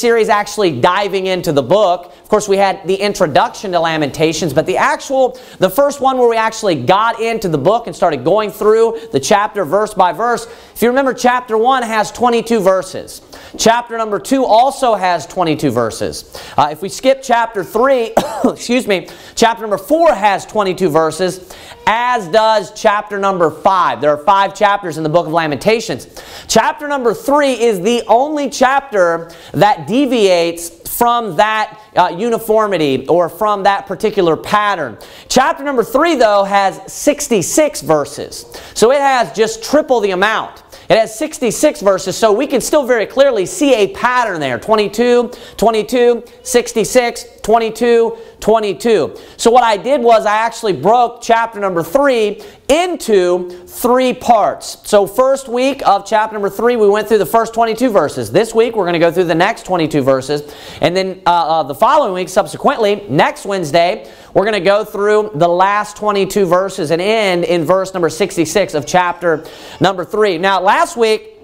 series actually diving into the book. Of course, we had the introduction to Lamentations, but the actual, the first one where we actually got into the book and started going through the chapter verse by verse. If you remember, chapter 1 has 22 verses. Chapter number 2 also has 22 verses. Uh, if we skip chapter 3, excuse me, chapter number 4 has 22 verses, as does chapter number 5. There are five chapters in the book of Lamentations. Chapter number 3 is the only chapter that deviates from that uh, uniformity or from that particular pattern. Chapter number 3, though, has 66 verses. So it has just triple the amount. It has 66 verses, so we can still very clearly see a pattern there. 22, 22, 66, 22, 22. So what I did was I actually broke chapter number 3 into three parts. So first week of chapter number 3, we went through the first 22 verses. This week, we're going to go through the next 22 verses. And then uh, uh, the following week, subsequently, next Wednesday, we're going to go through the last 22 verses and end in verse number 66 of chapter number 3. Now, last week,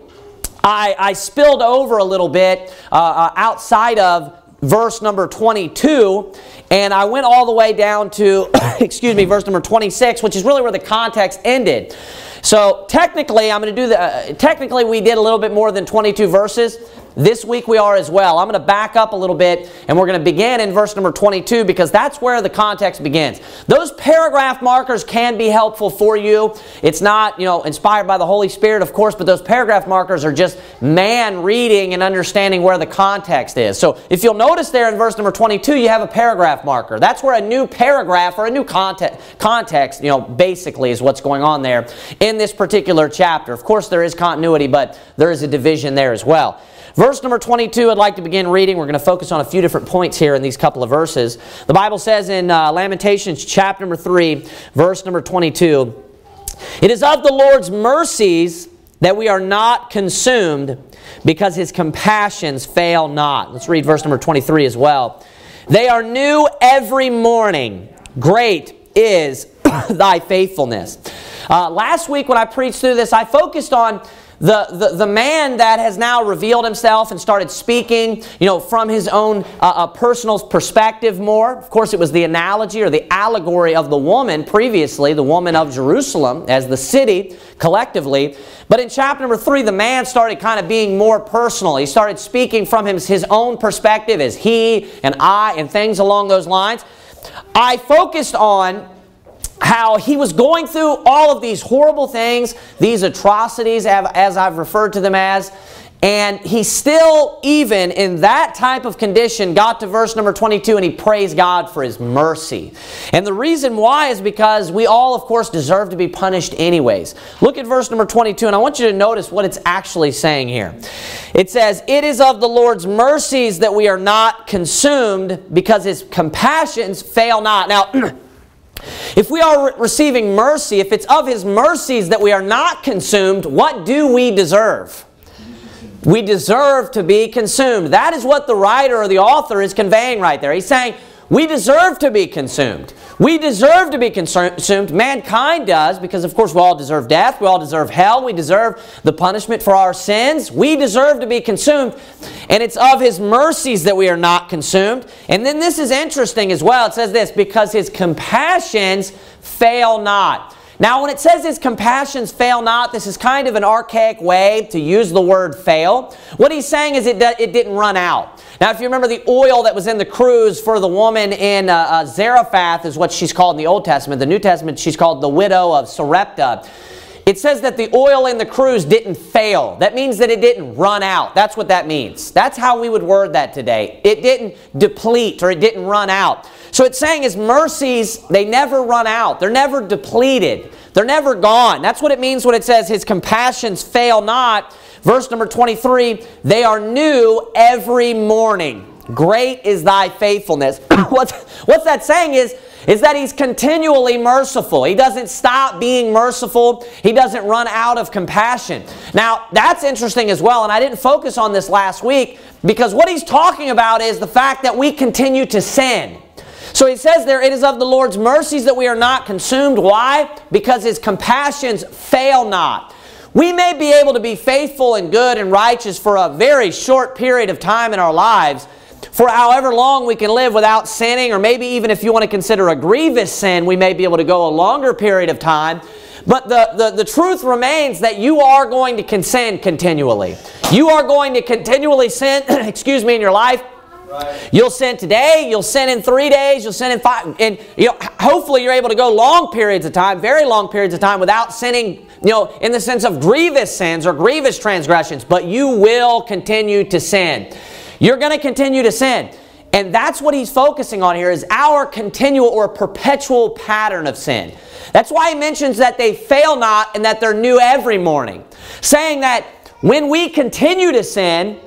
I, I spilled over a little bit uh, uh outside of verse number 22 and I went all the way down to, excuse me, verse number 26, which is really where the context ended. So technically, I'm going to do the, uh, technically we did a little bit more than 22 verses. This week we are as well. I'm going to back up a little bit and we're going to begin in verse number 22 because that's where the context begins. Those paragraph markers can be helpful for you. It's not, you know, inspired by the Holy Spirit, of course, but those paragraph markers are just man reading and understanding where the context is. So if you'll notice there in verse number 22, you have a paragraph marker. That's where a new paragraph or a new context, context, you know, basically is what's going on there in this particular chapter. Of course, there is continuity, but there is a division there as well. Verse number 22, I'd like to begin reading. We're going to focus on a few different points here in these couple of verses. The Bible says in uh, Lamentations chapter number 3, verse number 22, It is of the Lord's mercies that we are not consumed because his compassions fail not. Let's read verse number 23 as well. They are new every morning. Great is thy faithfulness. Uh, last week when I preached through this, I focused on the, the, the man that has now revealed himself and started speaking, you know, from his own uh, uh, personal perspective more. Of course, it was the analogy or the allegory of the woman previously, the woman of Jerusalem as the city collectively. But in chapter number three, the man started kind of being more personal. He started speaking from his, his own perspective as he and I and things along those lines. I focused on how he was going through all of these horrible things, these atrocities, as I've referred to them as, and he still, even in that type of condition, got to verse number 22 and he praised God for his mercy. And the reason why is because we all, of course, deserve to be punished anyways. Look at verse number 22 and I want you to notice what it's actually saying here. It says, It is of the Lord's mercies that we are not consumed because his compassions fail not. Now, If we are receiving mercy, if it's of His mercies that we are not consumed, what do we deserve? We deserve to be consumed. That is what the writer or the author is conveying right there. He's saying, we deserve to be consumed. We deserve to be consumed. Mankind does because, of course, we all deserve death. We all deserve hell. We deserve the punishment for our sins. We deserve to be consumed. And it's of His mercies that we are not consumed. And then this is interesting as well. It says this, because His compassions fail not. Now, when it says his compassions fail not, this is kind of an archaic way to use the word fail. What he's saying is it, it didn't run out. Now, if you remember the oil that was in the cruse for the woman in uh, uh, Zarephath is what she's called in the Old Testament. The New Testament, she's called the widow of Sarepta. It says that the oil in the cruse didn't fail. That means that it didn't run out. That's what that means. That's how we would word that today. It didn't deplete or it didn't run out. So it's saying his mercies, they never run out. They're never depleted. They're never gone. That's what it means when it says his compassions fail not. Verse number 23, they are new every morning. Great is thy faithfulness. what's, that saying is, is that he's continually merciful. He doesn't stop being merciful. He doesn't run out of compassion. Now, that's interesting as well, and I didn't focus on this last week because what he's talking about is the fact that we continue to sin. So he says there, it is of the Lord's mercies that we are not consumed. Why? Because his compassions fail not. We may be able to be faithful and good and righteous for a very short period of time in our lives, for however long we can live without sinning, or maybe even if you want to consider a grievous sin, we may be able to go a longer period of time. But the, the, the truth remains that you are going to sin continually. You are going to continually sin, excuse me, in your life. Right. You'll sin today, you'll sin in three days, you'll sin in five, and you know, hopefully you're able to go long periods of time, very long periods of time without sinning, you know, in the sense of grievous sins or grievous transgressions, but you will continue to sin. You're going to continue to sin. And that's what he's focusing on here is our continual or perpetual pattern of sin. That's why he mentions that they fail not and that they're new every morning. Saying that when we continue to sin,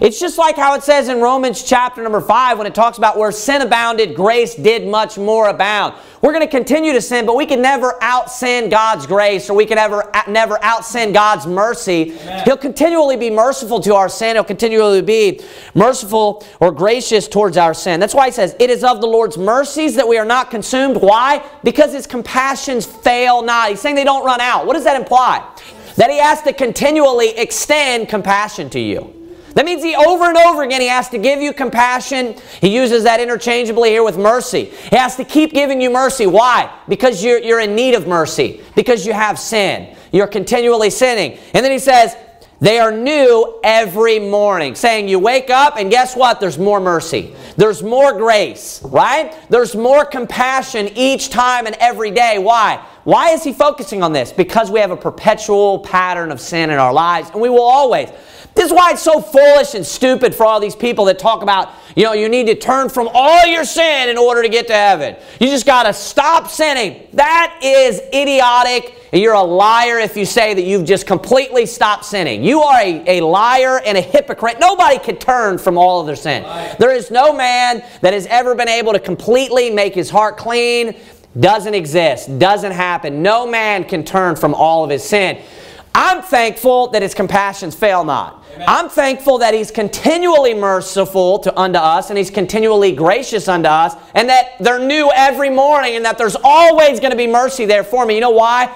it's just like how it says in Romans chapter number 5 when it talks about where sin abounded, grace did much more abound. We're going to continue to sin, but we can never out sin God's grace or we can ever never out sin God's mercy. Amen. He'll continually be merciful to our sin. He'll continually be merciful or gracious towards our sin. That's why he says, It is of the Lord's mercies that we are not consumed. Why? Because his compassions fail not. He's saying they don't run out. What does that imply? That he has to continually extend compassion to you. That means he over and over again, he has to give you compassion. He uses that interchangeably here with mercy. He has to keep giving you mercy. Why? Because you're, you're in need of mercy. Because you have sin. You're continually sinning. And then he says, they are new every morning. Saying you wake up and guess what? There's more mercy. There's more grace, right? There's more compassion each time and every day. Why? Why is he focusing on this? Because we have a perpetual pattern of sin in our lives and we will always. This is why it's so foolish and stupid for all these people that talk about, you know, you need to turn from all your sin in order to get to heaven. You just got to stop sinning. That is idiotic. And you're a liar if you say that you've just completely stopped sinning. You are a, a liar and a hypocrite. Nobody can turn from all of their sin. There is no man that has ever been able to completely make his heart clean. Doesn't exist. Doesn't happen. No man can turn from all of his sin. I'm thankful that his compassions fail not. Amen. I'm thankful that he's continually merciful to unto us and he's continually gracious unto us and that they're new every morning and that there's always going to be mercy there for me. You know why?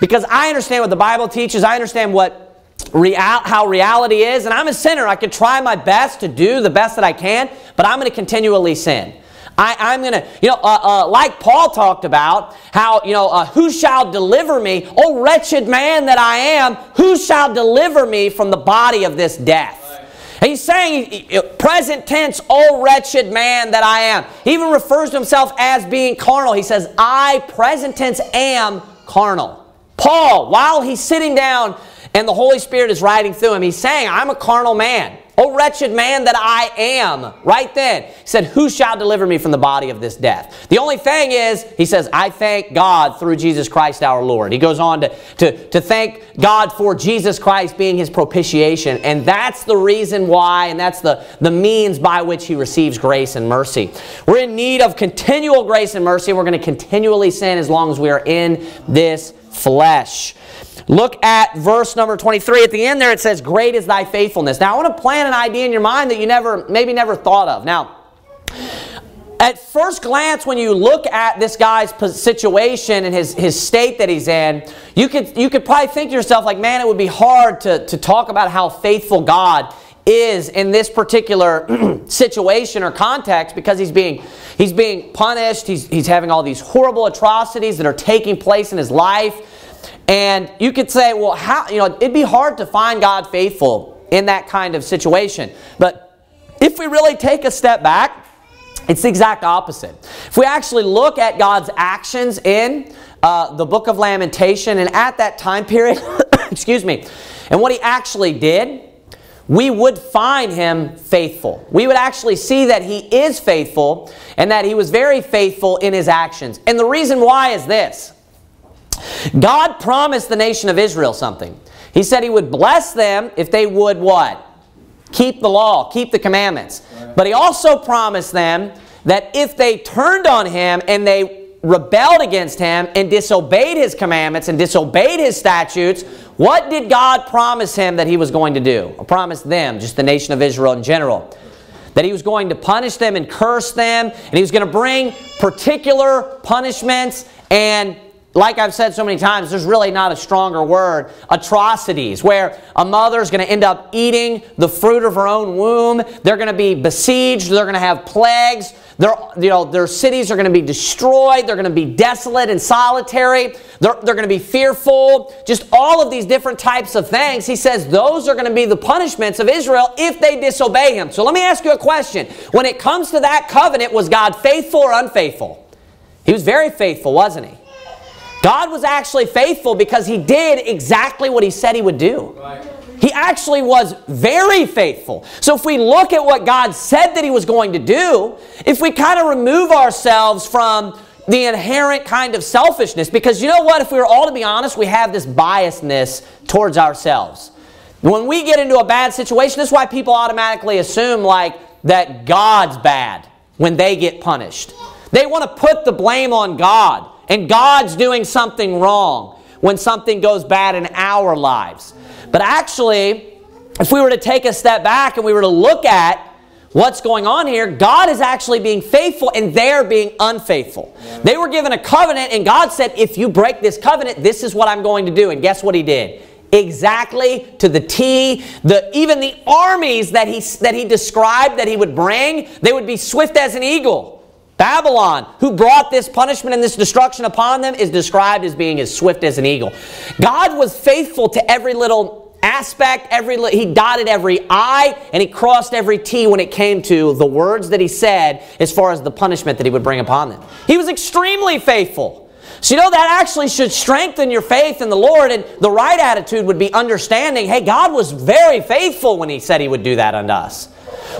Because I understand what the Bible teaches. I understand what Real, how reality is, and I'm a sinner. I could try my best to do the best that I can, but I'm going to continually sin. I, am going to, you know, uh, uh, like Paul talked about, how, you know, uh, who shall deliver me? Oh, wretched man that I am, who shall deliver me from the body of this death? He's saying, present tense, oh wretched man that I am. He even refers to himself as being carnal. He says, I, present tense, am carnal. Paul, while he's sitting down and the Holy Spirit is riding through him, he's saying, I'm a carnal man. O wretched man that I am. Right then. He said, Who shall deliver me from the body of this death? The only thing is, he says, I thank God through Jesus Christ our Lord. He goes on to, to, to thank God for Jesus Christ being his propitiation. And that's the reason why, and that's the, the means by which he receives grace and mercy. We're in need of continual grace and mercy. We're going to continually sin as long as we are in this flesh. Look at verse number 23. At the end there it says, Great is thy faithfulness. Now I want to plant an idea in your mind that you never, maybe never thought of. Now, at first glance, when you look at this guy's situation and his, his state that he's in, you could, you could probably think to yourself, like, man, it would be hard to, to talk about how faithful God is in this particular situation or context because he's being, he's being punished. He's, he's having all these horrible atrocities that are taking place in his life. And you could say, well, how, you know, it'd be hard to find God faithful in that kind of situation. But if we really take a step back, it's the exact opposite. If we actually look at God's actions in uh, the book of Lamentation and at that time period, excuse me, and what he actually did, we would find him faithful. We would actually see that he is faithful and that he was very faithful in his actions. And the reason why is this. God promised the nation of Israel something. He said he would bless them if they would what? Keep the law, keep the commandments. But he also promised them that if they turned on him and they rebelled against him and disobeyed his commandments and disobeyed his statutes, what did God promise him that he was going to do? Or promise them, just the nation of Israel in general? That he was going to punish them and curse them, and he was going to bring particular punishments and like I've said so many times, there's really not a stronger word, atrocities, where a mother's going to end up eating the fruit of her own womb. They're going to be besieged. They're going to have plagues. Their, you know, their cities are going to be destroyed. They're going to be desolate and solitary. They're, they're going to be fearful. Just all of these different types of things. He says those are going to be the punishments of Israel if they disobey him. So let me ask you a question. When it comes to that covenant, was God faithful or unfaithful? He was very faithful, wasn't he? God was actually faithful because he did exactly what he said he would do. He actually was very faithful. So if we look at what God said that he was going to do, if we kind of remove ourselves from the inherent kind of selfishness, because you know what, if we were all to be honest, we have this biasness towards ourselves. When we get into a bad situation, this is why people automatically assume like that God's bad when they get punished. They want to put the blame on God and God's doing something wrong when something goes bad in our lives. But actually, if we were to take a step back and we were to look at what's going on here, God is actually being faithful and they're being unfaithful. They were given a covenant and God said, if you break this covenant, this is what I'm going to do. And guess what he did? Exactly to the T. The, even the armies that he, that he described that he would bring, they would be swift as an eagle. Babylon, who brought this punishment and this destruction upon them, is described as being as swift as an eagle. God was faithful to every little aspect, every he dotted every I and he crossed every T when it came to the words that he said as far as the punishment that he would bring upon them. He was extremely faithful. So you know that actually should strengthen your faith in the Lord and the right attitude would be understanding, hey, God was very faithful when he said he would do that unto us.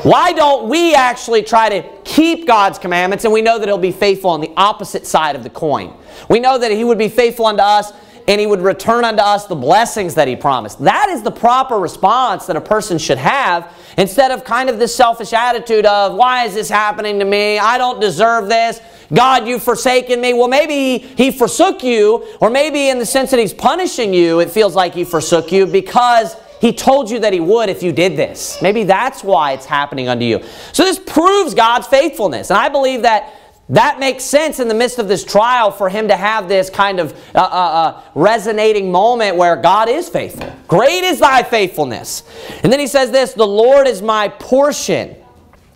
Why don't we actually try to keep God's commandments and we know that He'll be faithful on the opposite side of the coin? We know that He would be faithful unto us and He would return unto us the blessings that He promised. That is the proper response that a person should have instead of kind of this selfish attitude of, why is this happening to me? I don't deserve this. God, you've forsaken me. Well, maybe he forsook you, or maybe in the sense that He's punishing you, it feels like He forsook you because he told you that he would if you did this. Maybe that's why it's happening unto you. So this proves God's faithfulness. And I believe that that makes sense in the midst of this trial for him to have this kind of uh, uh, uh, resonating moment where God is faithful. Great is thy faithfulness. And then he says this, the Lord is my portion.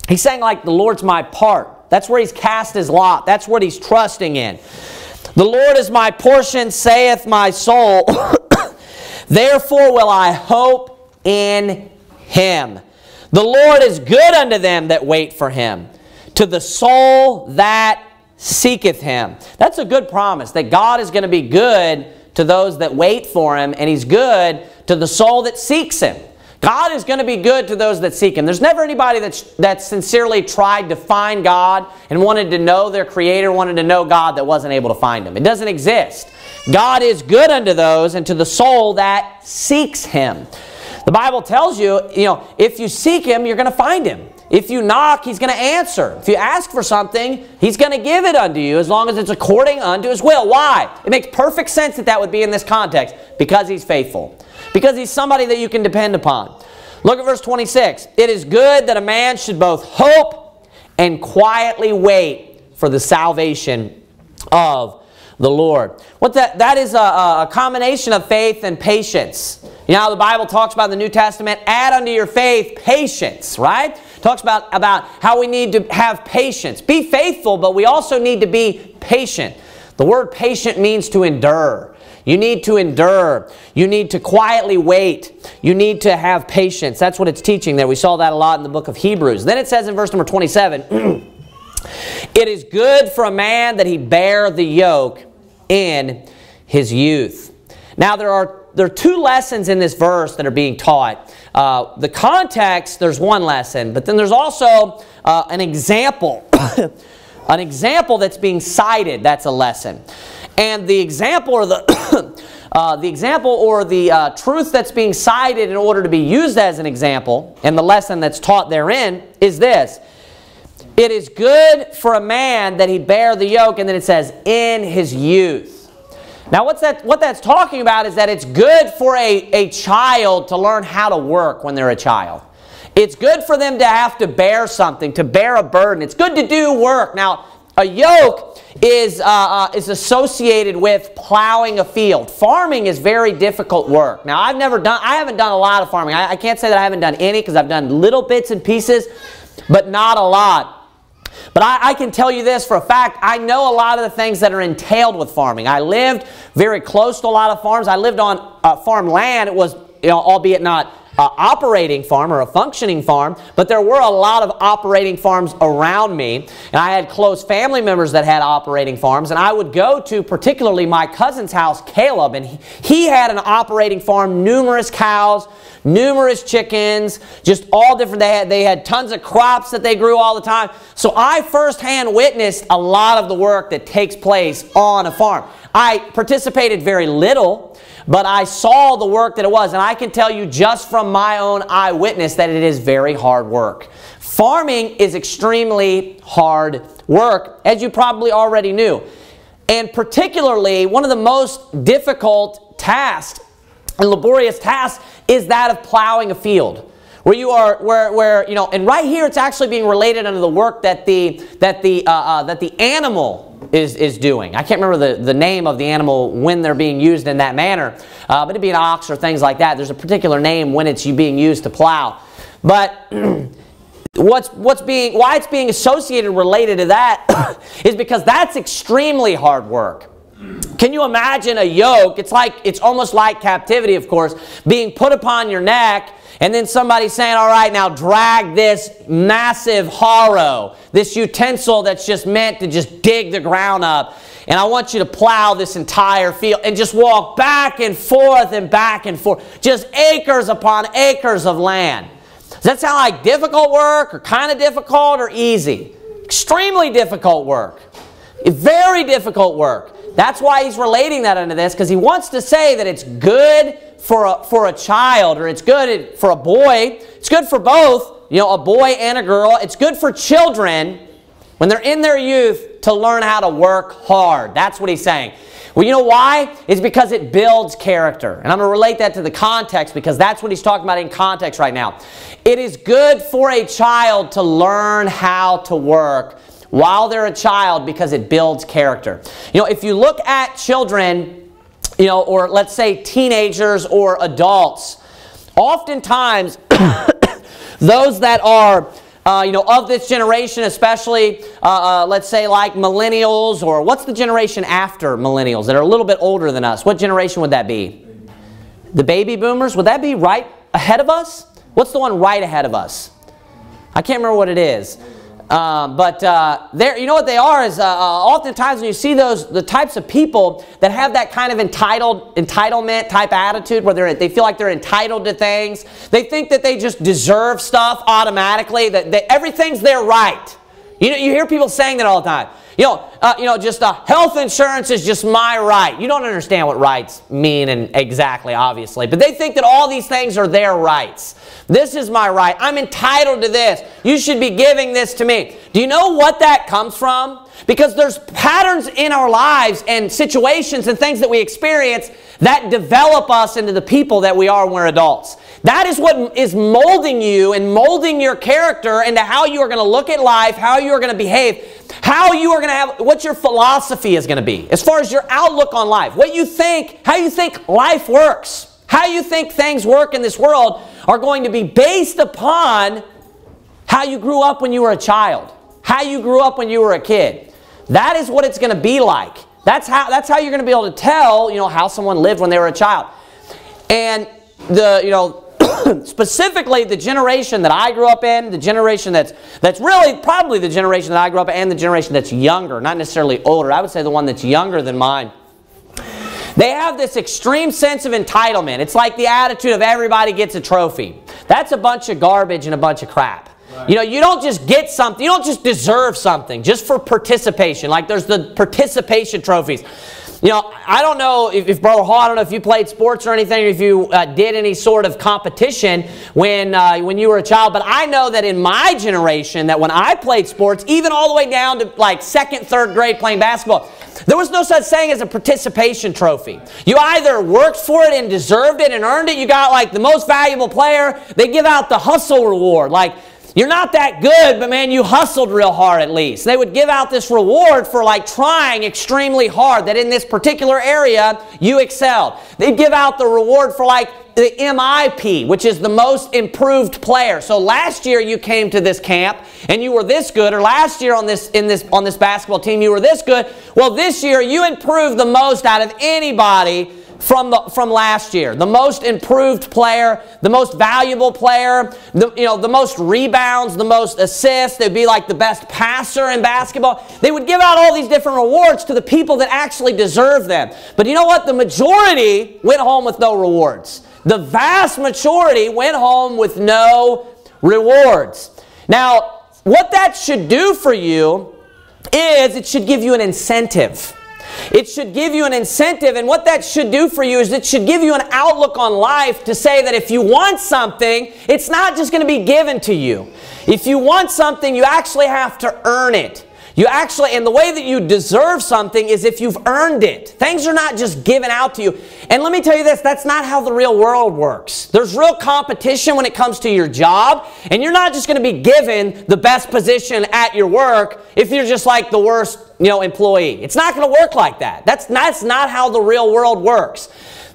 He's saying like the Lord's my part. That's where he's cast his lot. That's what he's trusting in. The Lord is my portion, saith my soul. Therefore will I hope in him. The Lord is good unto them that wait for him, to the soul that seeketh him. That's a good promise, that God is going to be good to those that wait for him, and he's good to the soul that seeks him. God is going to be good to those that seek Him. There's never anybody that's, that sincerely tried to find God and wanted to know their Creator, wanted to know God that wasn't able to find Him. It doesn't exist. God is good unto those and to the soul that seeks Him. The Bible tells you, you know, if you seek Him, you're going to find Him. If you knock, He's going to answer. If you ask for something, He's going to give it unto you as long as it's according unto His will. Why? It makes perfect sense that that would be in this context because He's faithful. Because He's somebody that you can depend upon. Look at verse 26. It is good that a man should both hope and quietly wait for the salvation of the Lord. What that, that is a, a combination of faith and patience. You know the Bible talks about in the New Testament, add unto your faith patience, right? Talks about, about how we need to have patience. Be faithful, but we also need to be patient. The word patient means to endure. You need to endure. You need to quietly wait. You need to have patience. That's what it's teaching there. We saw that a lot in the book of Hebrews. Then it says in verse number 27, It is good for a man that he bear the yoke in his youth. Now, there are, there are two lessons in this verse that are being taught. Uh, the context, there's one lesson, but then there's also uh, an example. an example that's being cited, that's a lesson. And the example or the, uh, the example or the uh, truth that's being cited in order to be used as an example, and the lesson that's taught therein, is this. It is good for a man that he bear the yoke, and then it says, in his youth. Now, what's that, what that's talking about is that it's good for a, a child to learn how to work when they're a child. It's good for them to have to bear something, to bear a burden. It's good to do work. Now, a yoke is, uh, uh, is associated with plowing a field. Farming is very difficult work. Now, I've never done, I haven't done a lot of farming. I, I can't say that I haven't done any because I've done little bits and pieces, but not a lot. But I, I, can tell you this for a fact, I know a lot of the things that are entailed with farming. I lived very close to a lot of farms. I lived on uh, farm land. It was, you know, albeit not uh, operating farm or a functioning farm, but there were a lot of operating farms around me. And I had close family members that had operating farms. And I would go to particularly my cousin's house, Caleb, and he, he had an operating farm, numerous cows, numerous chickens, just all different. They had, they had tons of crops that they grew all the time. So I firsthand witnessed a lot of the work that takes place on a farm. I participated very little but I saw the work that it was, and I can tell you just from my own eyewitness that it is very hard work. Farming is extremely hard work, as you probably already knew. And particularly, one of the most difficult tasks and laborious tasks is that of plowing a field where you are where where you know and right here it's actually being related under the work that the that the uh, uh, that the animal is, is doing. I can't remember the, the name of the animal when they're being used in that manner, uh, but it'd be an ox or things like that. There's a particular name when it's you being used to plow. But what's, what's being, why it's being associated related to that is because that's extremely hard work. Can you imagine a yoke? It's like it's almost like captivity, of course, being put upon your neck and then somebody saying, all right, now drag this massive harrow, this utensil that's just meant to just dig the ground up. And I want you to plow this entire field and just walk back and forth and back and forth. Just acres upon acres of land. Does that sound like difficult work or kind of difficult or easy? Extremely difficult work. Very difficult work. That's why he's relating that into this because he wants to say that it's good for a, for a child or it's good for a boy. It's good for both, you know, a boy and a girl. It's good for children when they're in their youth to learn how to work hard. That's what he's saying. Well, you know why? It's because it builds character. And I'm going to relate that to the context because that's what he's talking about in context right now. It is good for a child to learn how to work while they're a child because it builds character. You know, if you look at children you know, or let's say teenagers or adults, oftentimes those that are uh, you know, of this generation, especially, uh, uh, let's say like millennials, or what's the generation after millennials that are a little bit older than us? What generation would that be? The baby boomers? Would that be right ahead of us? What's the one right ahead of us? I can't remember what it is. Um, but uh, you know what they are is uh, uh, oftentimes when you see those the types of people that have that kind of entitled entitlement type attitude where they they feel like they're entitled to things, they think that they just deserve stuff automatically. That, that everything's their right. You know, you hear people saying that all the time. You know, uh, you know, just uh, health insurance is just my right. You don't understand what rights mean and exactly, obviously. But they think that all these things are their rights. This is my right. I'm entitled to this. You should be giving this to me. Do you know what that comes from? Because there's patterns in our lives and situations and things that we experience that develop us into the people that we are when we're adults. That is what is molding you and molding your character into how you are going to look at life, how you are going to behave, how you are going to have, what your philosophy is going to be, as far as your outlook on life, what you think, how you think life works, how you think things work in this world are going to be based upon how you grew up when you were a child, how you grew up when you were a kid. That is what it's going to be like. That's how, that's how you're going to be able to tell, you know, how someone lived when they were a child. And the, you know, specifically the generation that I grew up in, the generation that's, that's really probably the generation that I grew up in, and the generation that's younger, not necessarily older. I would say the one that's younger than mine. They have this extreme sense of entitlement. It's like the attitude of everybody gets a trophy. That's a bunch of garbage and a bunch of crap. You know, you don't just get something, you don't just deserve something just for participation. Like there's the participation trophies. You know, I don't know if, if, Brother Hall, I don't know if you played sports or anything, or if you uh, did any sort of competition when, uh, when you were a child, but I know that in my generation, that when I played sports, even all the way down to like second, third grade playing basketball, there was no such thing as a participation trophy. You either worked for it and deserved it and earned it, you got like the most valuable player, they give out the hustle reward. Like, you're not that good, but man, you hustled real hard at least. They would give out this reward for like trying extremely hard, that in this particular area you excelled. They'd give out the reward for like the MIP, which is the most improved player. So last year you came to this camp and you were this good, or last year on this in this on this basketball team you were this good. Well, this year you improved the most out of anybody from, the, from last year. The most improved player, the most valuable player, the, you know, the most rebounds, the most assists. They'd be like the best passer in basketball. They would give out all these different rewards to the people that actually deserve them. But you know what? The majority went home with no rewards. The vast majority went home with no rewards. Now, what that should do for you is it should give you an incentive. It should give you an incentive, and what that should do for you is it should give you an outlook on life to say that if you want something, it's not just going to be given to you. If you want something, you actually have to earn it. You actually, and the way that you deserve something is if you've earned it. Things are not just given out to you. And let me tell you this, that's not how the real world works. There's real competition when it comes to your job, and you're not just going to be given the best position at your work if you're just like the worst, you know, employee. It's not going to work like that. That's, that's not how the real world works.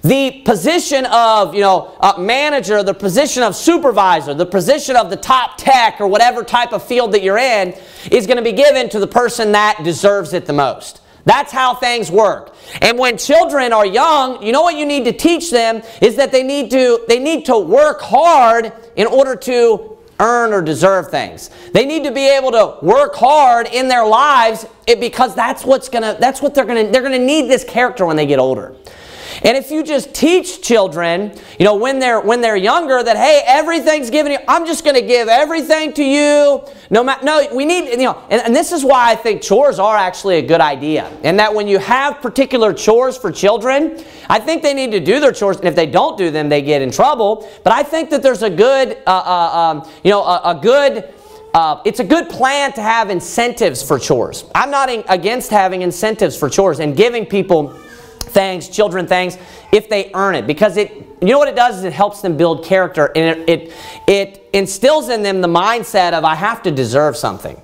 The position of, you know, uh, manager, the position of supervisor, the position of the top tech or whatever type of field that you're in is going to be given to the person that deserves it the most. That's how things work. And when children are young, you know what you need to teach them is that they need to they need to work hard in order to earn or deserve things. They need to be able to work hard in their lives because that's what's going to that's what they're going to they're going to need this character when they get older. And if you just teach children, you know, when they're when they're younger, that hey, everything's given you. I'm just going to give everything to you. No matter. No, we need you know, and, and this is why I think chores are actually a good idea. And that when you have particular chores for children, I think they need to do their chores. And if they don't do them, they get in trouble. But I think that there's a good, uh, uh, um, you know, a, a good. Uh, it's a good plan to have incentives for chores. I'm not in, against having incentives for chores and giving people things, children things, if they earn it. Because it, you know what it does is it helps them build character and it, it, it instills in them the mindset of I have to deserve something,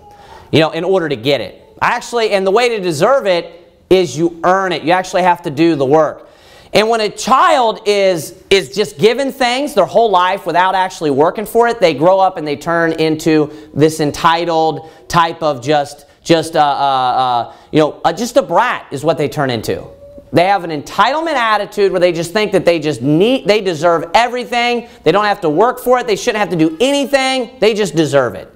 you know, in order to get it. Actually, and the way to deserve it is you earn it. You actually have to do the work. And when a child is, is just given things their whole life without actually working for it, they grow up and they turn into this entitled type of just, just uh, uh, uh, you know, uh, just a brat is what they turn into. They have an entitlement attitude where they just think that they just need, they deserve everything. They don't have to work for it. They shouldn't have to do anything. They just deserve it.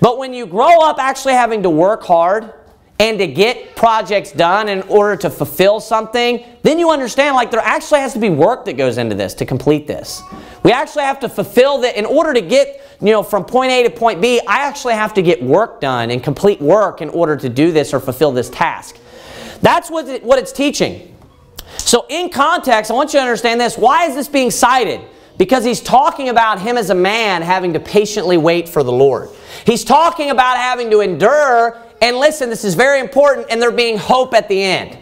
But when you grow up actually having to work hard and to get projects done in order to fulfill something, then you understand like there actually has to be work that goes into this to complete this. We actually have to fulfill that in order to get, you know, from point A to point B, I actually have to get work done and complete work in order to do this or fulfill this task. That's what, it, what it's teaching. So in context, I want you to understand this. Why is this being cited? Because he's talking about him as a man having to patiently wait for the Lord. He's talking about having to endure, and listen, this is very important, and there being hope at the end.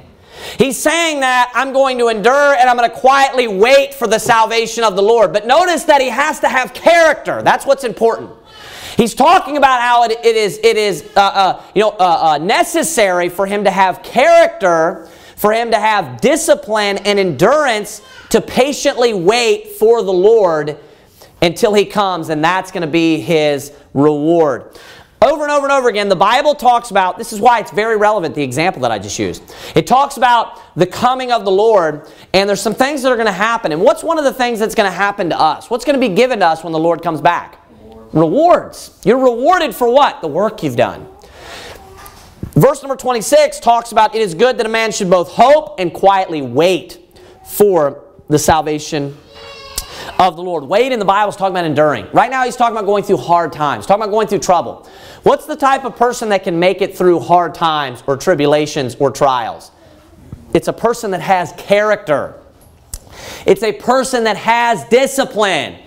He's saying that I'm going to endure and I'm going to quietly wait for the salvation of the Lord. But notice that he has to have character. That's what's important. He's talking about how it, it is, it is uh, uh, you know, uh, uh, necessary for him to have character, for him to have discipline and endurance to patiently wait for the Lord until he comes, and that's going to be his reward. Over and over and over again, the Bible talks about, this is why it's very relevant, the example that I just used. It talks about the coming of the Lord, and there's some things that are going to happen. And what's one of the things that's going to happen to us? What's going to be given to us when the Lord comes back? Rewards. You're rewarded for what? The work you've done. Verse number 26 talks about it is good that a man should both hope and quietly wait for the salvation of the Lord. Wait in the Bible is talking about enduring. Right now he's talking about going through hard times, talking about going through trouble. What's the type of person that can make it through hard times or tribulations or trials? It's a person that has character. It's a person that has discipline.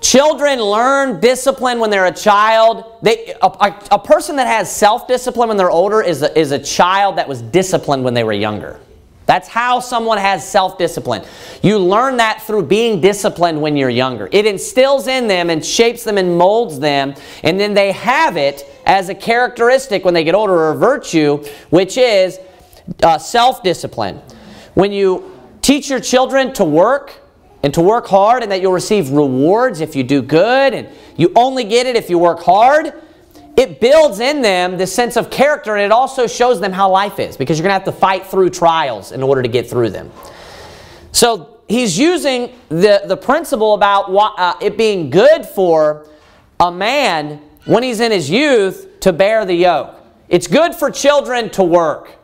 Children learn discipline when they're a child. They, a, a, a person that has self-discipline when they're older is a, is a child that was disciplined when they were younger. That's how someone has self-discipline. You learn that through being disciplined when you're younger. It instills in them and shapes them and molds them, and then they have it as a characteristic when they get older or a virtue, which is uh, self-discipline. When you teach your children to work and to work hard and that you'll receive rewards if you do good and you only get it if you work hard, it builds in them this sense of character and it also shows them how life is because you're going to have to fight through trials in order to get through them. So he's using the, the principle about uh, it being good for a man when he's in his youth to bear the yoke. It's good for children to work.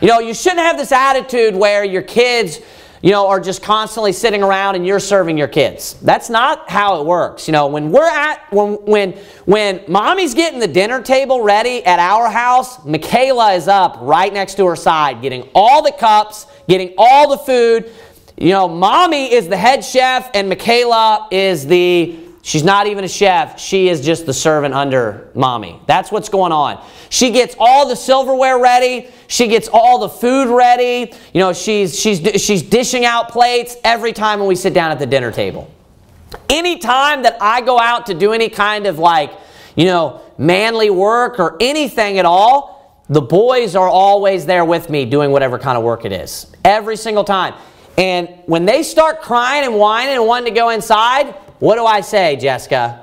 You know, you shouldn't have this attitude where your kids you know, are just constantly sitting around and you're serving your kids. That's not how it works. You know, when we're at, when, when, when mommy's getting the dinner table ready at our house, Michaela is up right next to her side, getting all the cups, getting all the food. You know, mommy is the head chef and Michaela is the She's not even a chef. She is just the servant under mommy. That's what's going on. She gets all the silverware ready. She gets all the food ready. You know, she's, she's, she's dishing out plates every time when we sit down at the dinner table. Anytime that I go out to do any kind of like, you know, manly work or anything at all, the boys are always there with me doing whatever kind of work it is. Every single time. And when they start crying and whining and wanting to go inside, what do I say, Jessica?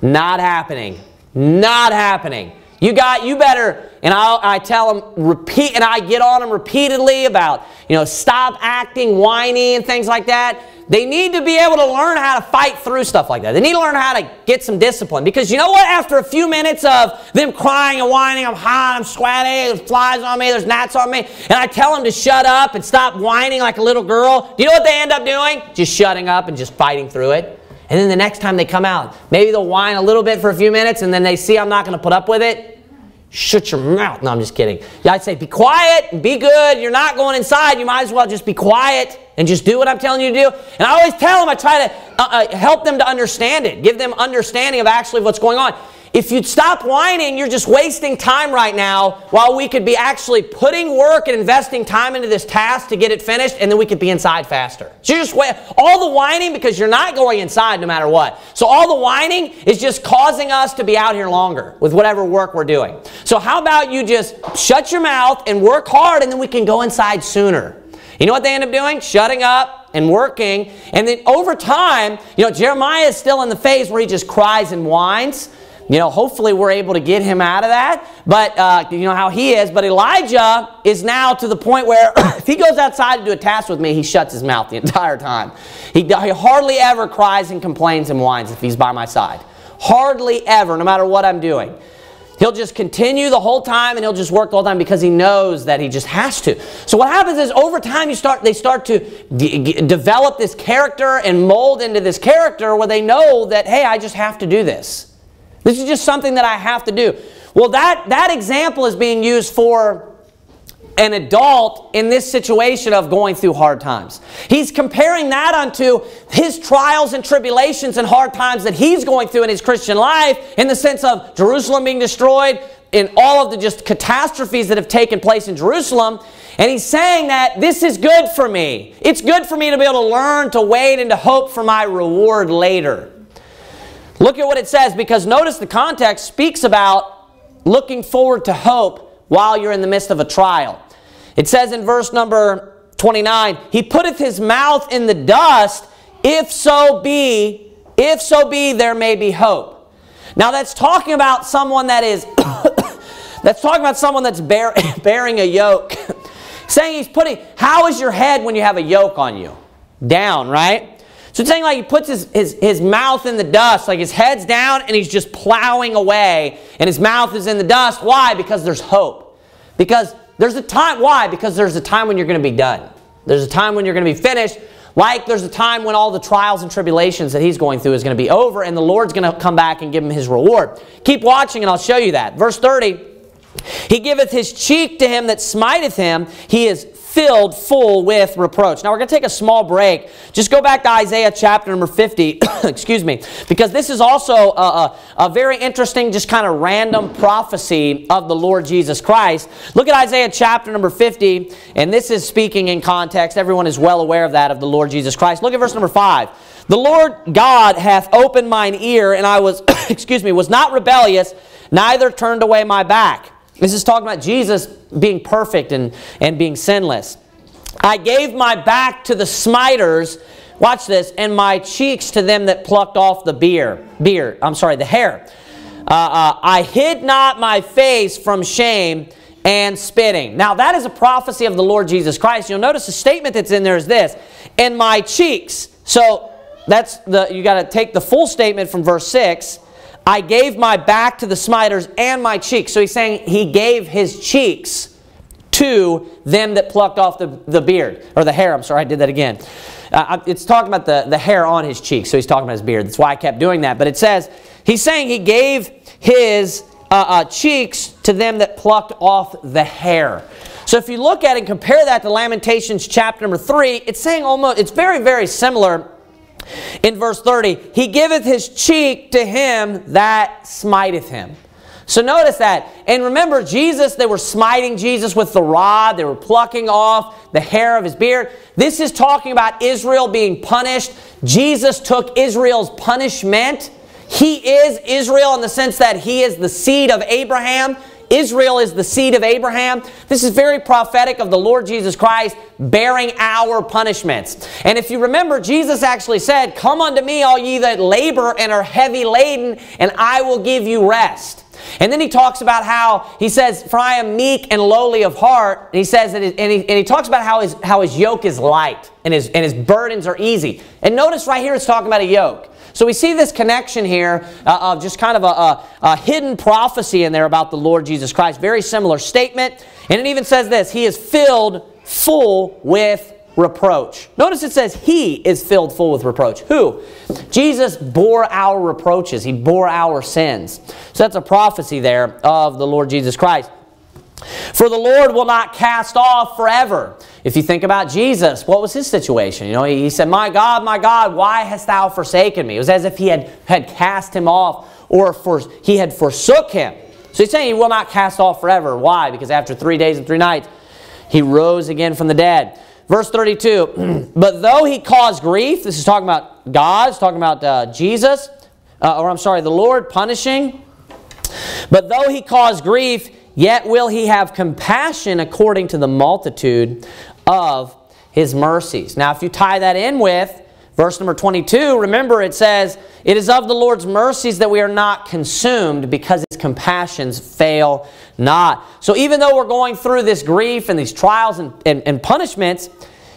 Not happening. Not happening. You got, you better, and I, I tell them, repeat, and I get on them repeatedly about, you know, stop acting whiny and things like that. They need to be able to learn how to fight through stuff like that. They need to learn how to get some discipline. Because you know what? After a few minutes of them crying and whining, I'm hot, I'm sweaty, there's flies on me, there's gnats on me, and I tell them to shut up and stop whining like a little girl, do you know what they end up doing? Just shutting up and just fighting through it. And then the next time they come out, maybe they'll whine a little bit for a few minutes and then they see I'm not going to put up with it. Shut your mouth. No, I'm just kidding. Yeah, I'd say be quiet and be good. You're not going inside. You might as well just be quiet and just do what I'm telling you to do. And I always tell them, I try to uh, uh, help them to understand it, give them understanding of actually what's going on. If you'd stop whining, you're just wasting time right now while we could be actually putting work and investing time into this task to get it finished, and then we could be inside faster. So you're just. All the whining because you're not going inside no matter what. So all the whining is just causing us to be out here longer with whatever work we're doing. So how about you just shut your mouth and work hard, and then we can go inside sooner. You know what they end up doing? Shutting up and working. And then over time, you know, Jeremiah is still in the phase where he just cries and whines. You know, hopefully we're able to get him out of that. But uh, you know how he is. But Elijah is now to the point where if he goes outside to do a task with me, he shuts his mouth the entire time. He, he hardly ever cries and complains and whines if he's by my side. Hardly ever, no matter what I'm doing. He'll just continue the whole time and he'll just work the whole time because he knows that he just has to. So what happens is over time you start they start to develop this character and mold into this character where they know that hey, I just have to do this. This is just something that I have to do. Well, that, that example is being used for an adult in this situation of going through hard times. He's comparing that unto his trials and tribulations and hard times that he's going through in his Christian life in the sense of Jerusalem being destroyed, and all of the just catastrophes that have taken place in Jerusalem. And he's saying that this is good for me. It's good for me to be able to learn to wait and to hope for my reward later. Look at what it says because notice the context speaks about looking forward to hope while you're in the midst of a trial. It says in verse number 29, He putteth his mouth in the dust, if so be, if so be there may be hope. Now that's talking about someone that is, that's talking about someone that's bear, bearing a yoke. Saying he's putting, how is your head when you have a yoke on you? Down, right? So it's saying like he puts his, his, his mouth in the dust, like his head's down and he's just plowing away and his mouth is in the dust. Why? Because there's hope. Because there's a time, why? Because there's a time when you're going to be done. There's a time when you're going to be finished. Like there's a time when all the trials and tribulations that he's going through is going to be over and the Lord's going to come back and give him his reward. Keep watching and I'll show you that. Verse 30, He giveth his cheek to him that smiteth him. He is filled full with reproach. Now we're going to take a small break. Just go back to Isaiah chapter number 50, excuse me, because this is also a, a, a very interesting, just kind of random prophecy of the Lord Jesus Christ. Look at Isaiah chapter number 50, and this is speaking in context. Everyone is well aware of that, of the Lord Jesus Christ. Look at verse number 5. The Lord God hath opened mine ear, and I was, excuse me, was not rebellious, neither turned away my back. This is talking about Jesus being perfect and, and being sinless. I gave my back to the smiters, watch this, and my cheeks to them that plucked off the beard. beard I'm sorry, the hair. Uh, uh, I hid not my face from shame and spitting. Now that is a prophecy of the Lord Jesus Christ. You'll notice the statement that's in there is this, and my cheeks. So that's the you got to take the full statement from verse 6 I gave my back to the smiters and my cheeks. So he's saying he gave his cheeks to them that plucked off the, the beard, or the hair. I'm sorry, I did that again. Uh, it's talking about the, the hair on his cheeks, so he's talking about his beard. That's why I kept doing that. But it says, he's saying he gave his uh, uh, cheeks to them that plucked off the hair. So if you look at it and compare that to Lamentations chapter number 3, it's saying almost, it's very, very similar in verse 30, he giveth his cheek to him that smiteth him. So notice that. And remember, Jesus, they were smiting Jesus with the rod. They were plucking off the hair of his beard. This is talking about Israel being punished. Jesus took Israel's punishment. He is Israel in the sense that he is the seed of Abraham. Israel is the seed of Abraham. This is very prophetic of the Lord Jesus Christ bearing our punishments. And if you remember, Jesus actually said, Come unto me, all ye that labor and are heavy laden, and I will give you rest. And then he talks about how, he says, For I am meek and lowly of heart. And he says, that, and, he, and he talks about how his, how his yoke is light and his, and his burdens are easy. And notice right here it's talking about a yoke. So we see this connection here uh, of just kind of a, a, a, hidden prophecy in there about the Lord Jesus Christ. Very similar statement. And it even says this, He is filled full with reproach. Notice it says He is filled full with reproach. Who? Jesus bore our reproaches. He bore our sins. So that's a prophecy there of the Lord Jesus Christ. For the Lord will not cast off forever. If you think about Jesus, what was his situation? You know, he, said, My God, my God, why hast thou forsaken me? It was as if he had, had cast him off or for, he had forsook him. So he's saying he will not cast off forever. Why? Because after three days and three nights, he rose again from the dead. Verse 32, But though he caused grief, this is talking about God, it's talking about uh, Jesus, uh, or I'm sorry, the Lord punishing. But though he caused grief, Yet will he have compassion according to the multitude of his mercies. Now, if you tie that in with verse number 22, remember it says, It is of the Lord's mercies that we are not consumed because his compassions fail not. So even though we're going through this grief and these trials and, and, and punishments,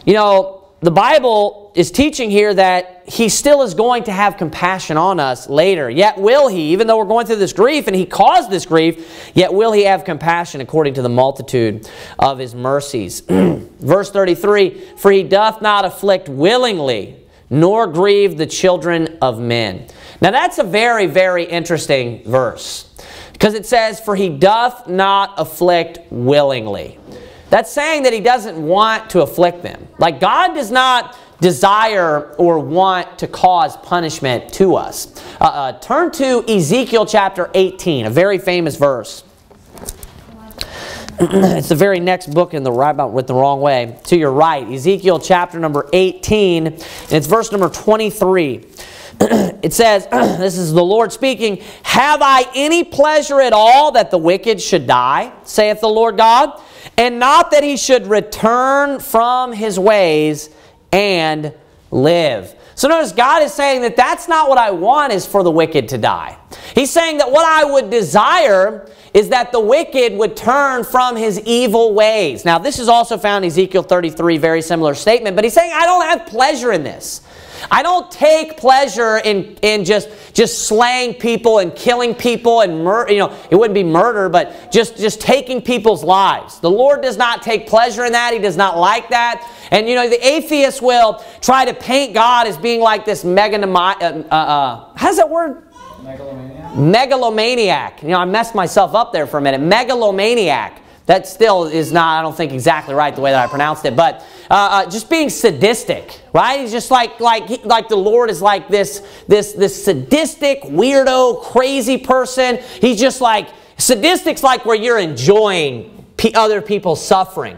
you know, the Bible is teaching here that he still is going to have compassion on us later. Yet will he, even though we're going through this grief and he caused this grief, yet will he have compassion according to the multitude of his mercies. Verse 33, For he doth not afflict willingly, nor grieve the children of men. Now that's a very, very interesting verse. Because it says, For he doth not afflict willingly. That's saying that he doesn't want to afflict them. Like God does not desire or want to cause punishment to us. Uh, uh, turn to Ezekiel chapter 18, a very famous verse. it's the very next book in the right with the wrong way. To your right, Ezekiel chapter number 18, and it's verse number 23. it says, This is the Lord speaking, Have I any pleasure at all that the wicked should die, saith the Lord God? and not that he should return from his ways and live. So notice God is saying that that's not what I want is for the wicked to die. He's saying that what I would desire is that the wicked would turn from his evil ways. Now this is also found in Ezekiel 33, very similar statement, but he's saying I don't have pleasure in this. I don't take pleasure in, in just, just slaying people and killing people and murder. You know, it wouldn't be murder, but just, just taking people's lives. The Lord does not take pleasure in that. He does not like that. And, you know, the atheist will try to paint God as being like this megalomaniac. Uh, uh, uh, how's that word? Megalomaniac. Megalomaniac. You know, I messed myself up there for a minute. Megalomaniac That still is not, I don't think, exactly right the way that I pronounced it. But uh, uh, just being sadistic, right? He's just like like like the Lord is like this this this sadistic, weirdo, crazy person. He's just like sadistic's like where you're enjoying other people's suffering.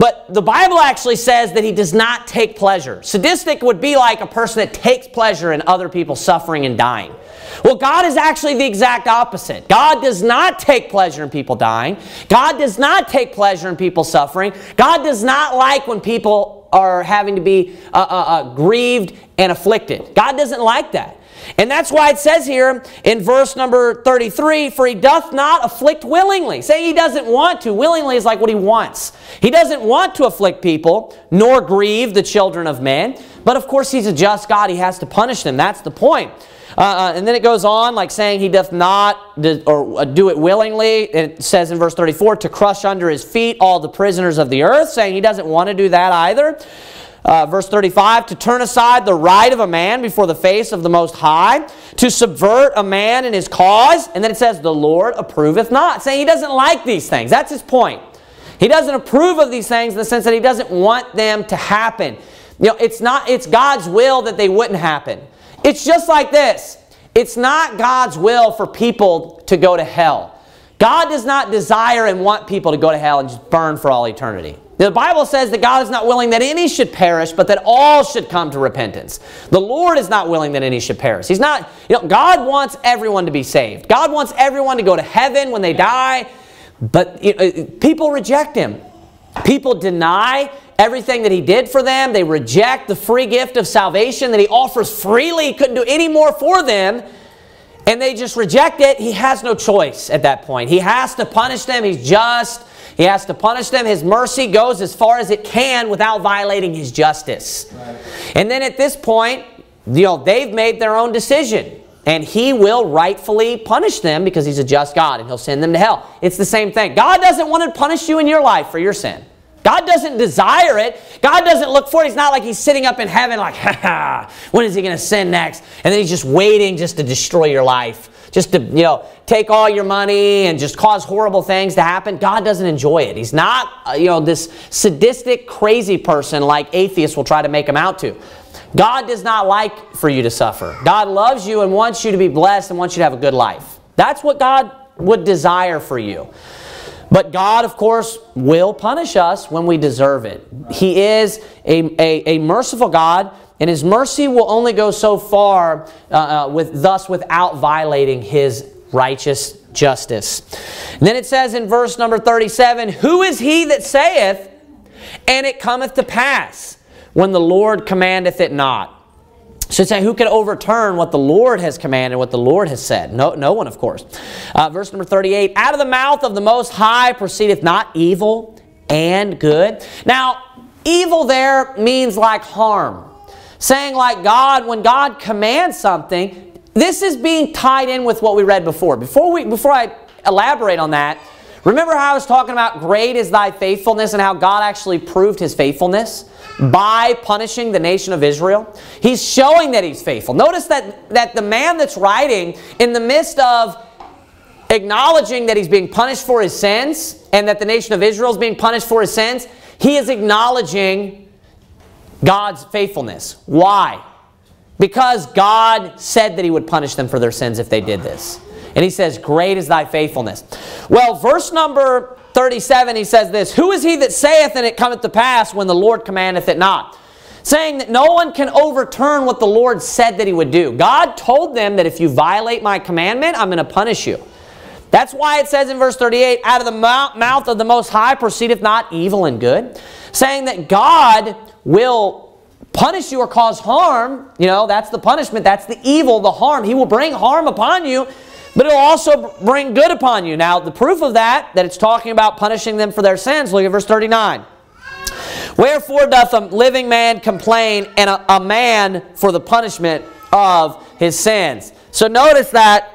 But the Bible actually says that he does not take pleasure. Sadistic would be like a person that takes pleasure in other people suffering and dying. Well, God is actually the exact opposite. God does not take pleasure in people dying. God does not take pleasure in people suffering. God does not like when people are having to be uh, uh, uh, grieved and afflicted. God doesn't like that. And that's why it says here in verse number 33, For he doth not afflict willingly. Say he doesn't want to. Willingly is like what he wants. He doesn't want to afflict people, nor grieve the children of men. But of course, he's a just God. He has to punish them. That's the point. Uh, uh, and then it goes on, like saying he doth not do, or uh, do it willingly. It says in verse 34, to crush under his feet all the prisoners of the earth, saying he doesn't want to do that either. Uh, verse 35, to turn aside the right of a man before the face of the Most High, to subvert a man in his cause. And then it says, the Lord approveth not, saying he doesn't like these things. That's his point. He doesn't approve of these things in the sense that he doesn't want them to happen. You know, it's not, it's God's will that they wouldn't happen. It's just like this. It's not God's will for people to go to hell. God does not desire and want people to go to hell and just burn for all eternity. The Bible says that God is not willing that any should perish, but that all should come to repentance. The Lord is not willing that any should perish. He's not, you know, God wants everyone to be saved. God wants everyone to go to heaven when they die, but you know, people reject Him. People deny everything that He did for them. They reject the free gift of salvation that He offers freely. He couldn't do any more for them. And they just reject it. He has no choice at that point. He has to punish them. He's just. He has to punish them. His mercy goes as far as it can without violating his justice. Right. And then at this point, you know, they've made their own decision. And he will rightfully punish them because he's a just God and he'll send them to hell. It's the same thing. God doesn't want to punish you in your life for your sin. God doesn't desire it. God doesn't look for it. He's not like he's sitting up in heaven like, ha ha, when is he going to sin next? And then he's just waiting just to destroy your life just to, you know, take all your money and just cause horrible things to happen. God doesn't enjoy it. He's not, uh, you know, this sadistic, crazy person like atheists will try to make him out to. God does not like for you to suffer. God loves you and wants you to be blessed and wants you to have a good life. That's what God would desire for you. But God, of course, will punish us when we deserve it. He is a, a, a merciful God and his mercy will only go so far uh, uh, with thus without violating his righteous justice. And then it says in verse number 37, Who is he that saith, and it cometh to pass, when the Lord commandeth it not? So say, who can overturn what the Lord has commanded, what the Lord has said? No, no one, of course. Uh, verse number 38, Out of the mouth of the Most High proceedeth not evil and good. Now, evil there means like harm saying like God, when God commands something, this is being tied in with what we read before. Before, we, before I elaborate on that, remember how I was talking about great is thy faithfulness and how God actually proved his faithfulness by punishing the nation of Israel? He's showing that he's faithful. Notice that, that the man that's writing in the midst of acknowledging that he's being punished for his sins and that the nation of Israel is being punished for his sins, he is acknowledging God's faithfulness. Why? Because God said that he would punish them for their sins if they did this. And he says, Great is thy faithfulness. Well, verse number 37, he says this Who is he that saith, and it cometh to pass when the Lord commandeth it not? Saying that no one can overturn what the Lord said that he would do. God told them that if you violate my commandment, I'm going to punish you. That's why it says in verse 38, Out of the mouth of the Most High proceedeth not evil and good. Saying that God will punish you or cause harm, you know, that's the punishment, that's the evil, the harm. He will bring harm upon you, but it'll also bring good upon you. Now, the proof of that, that it's talking about punishing them for their sins, look at verse 39. Wherefore doth a living man complain and a, a man for the punishment of his sins? So notice that